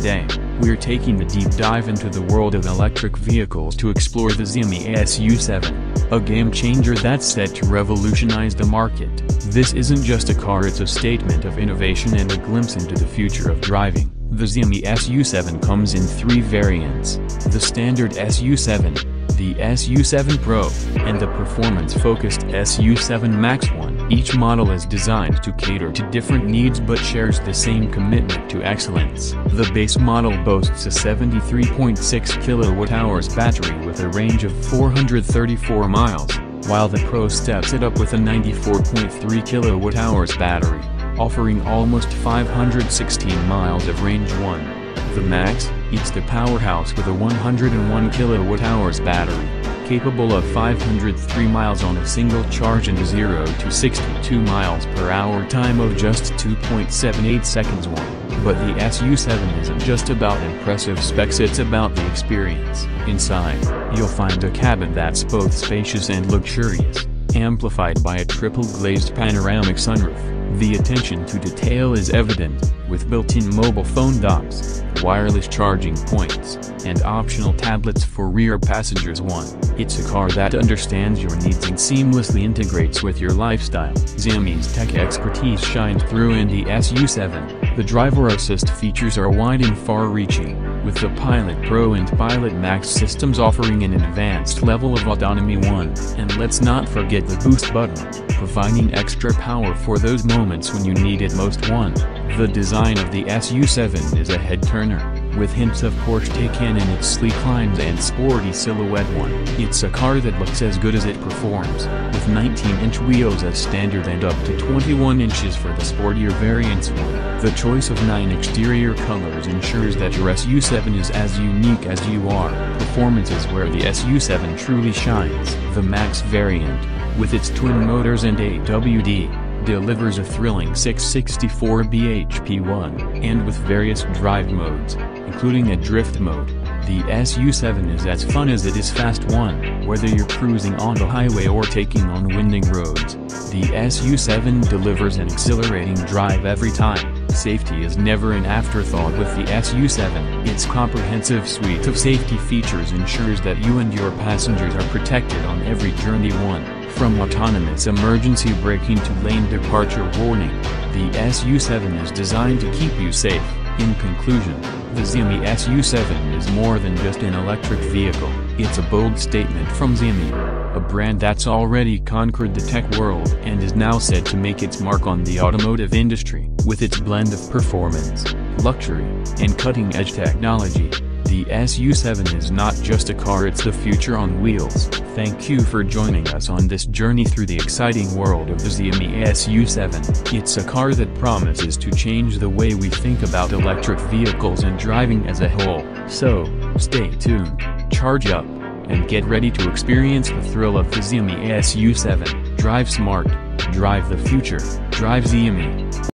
Today, we're taking a deep dive into the world of electric vehicles to explore the Xiaomi SU7, a game changer that's set to revolutionize the market. This isn't just a car it's a statement of innovation and a glimpse into the future of driving. The Xiaomi SU7 comes in three variants, the standard SU7, the SU7 Pro, and the performance-focused SU7 Max 1. Each model is designed to cater to different needs but shares the same commitment to excellence. The base model boasts a 73.6 kWh battery with a range of 434 miles, while the Pro steps it up with a 94.3 kWh battery, offering almost 516 miles of range 1. The Max, it's the powerhouse with a 101 kWh battery, capable of 503 miles on a single charge and a 0 to 62 miles per hour time of just 2.78 seconds one. But the SU7 isn't just about impressive specs it's about the experience. Inside, you'll find a cabin that's both spacious and luxurious, amplified by a triple glazed panoramic sunroof. The attention to detail is evident, with built-in mobile phone docks, wireless charging points, and optional tablets for rear passengers 1. It's a car that understands your needs and seamlessly integrates with your lifestyle. Xiaomi's tech expertise shines through in the SU7. The driver assist features are wide and far-reaching, with the Pilot Pro and Pilot Max systems offering an advanced level of autonomy 1. And let's not forget the boost button, providing extra power for those moments when you need it most 1. The design of the SU7 is a head-turner, with hints of Porsche Taycan in its sleek lines and sporty silhouette one. It's a car that looks as good as it performs, with 19-inch wheels as standard and up to 21 inches for the sportier variants one. The choice of nine exterior colors ensures that your SU7 is as unique as you are. Performance is where the SU7 truly shines. The Max variant, with its twin motors and AWD, delivers a thrilling 664 bhp1, and with various drive modes, including a drift mode. The SU7 is as fun as it is fast one, whether you're cruising on the highway or taking on winding roads. The SU7 delivers an exhilarating drive every time. Safety is never an afterthought with the SU7. Its comprehensive suite of safety features ensures that you and your passengers are protected on every journey one. From autonomous emergency braking to lane departure warning, the SU7 is designed to keep you safe. In conclusion, the Xiaomi SU7 is more than just an electric vehicle, it's a bold statement from Xiaomi, a brand that's already conquered the tech world and is now set to make its mark on the automotive industry. With its blend of performance, luxury, and cutting-edge technology, the SU7 is not just a car it's the future on wheels. Thank you for joining us on this journey through the exciting world of the Xiaomi SU7. It's a car that promises to change the way we think about electric vehicles and driving as a whole. So, stay tuned, charge up, and get ready to experience the thrill of the Xiaomi SU7. Drive smart, drive the future, drive Xiaomi.